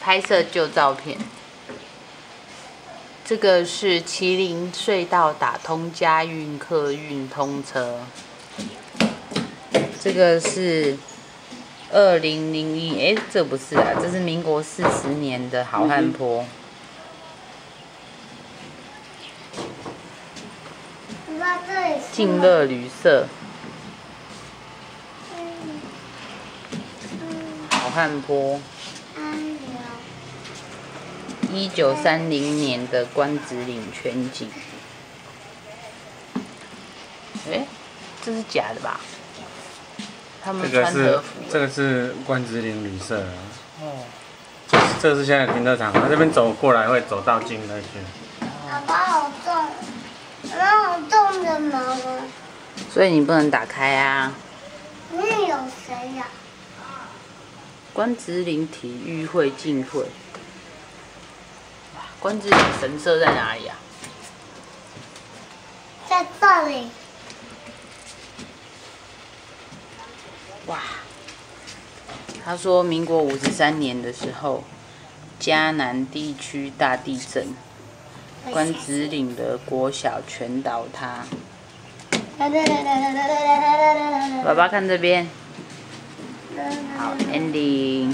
拍摄旧照片。这个是麒麟隧道打通家运客运通车。这个是二零零一，哎，这不是啊，这是民国四十年的好汉坡。静乐旅社。好汉坡。一九三零年的关子岭全景，哎，这是假的吧？他们穿和服。这个是关子岭旅社。哦。这是现在停车场，他这边走过来会走到金乐区。爸爸好重，爸爸好重的门啊！所以你不能打开啊。那有谁呀？关子岭体育会进会。关子岭神社在哪里啊？在这里。哇！他说，民国五十三年的时候，嘉南地区大地震，关子岭的国小全倒塌。爸爸看这边。好，ending。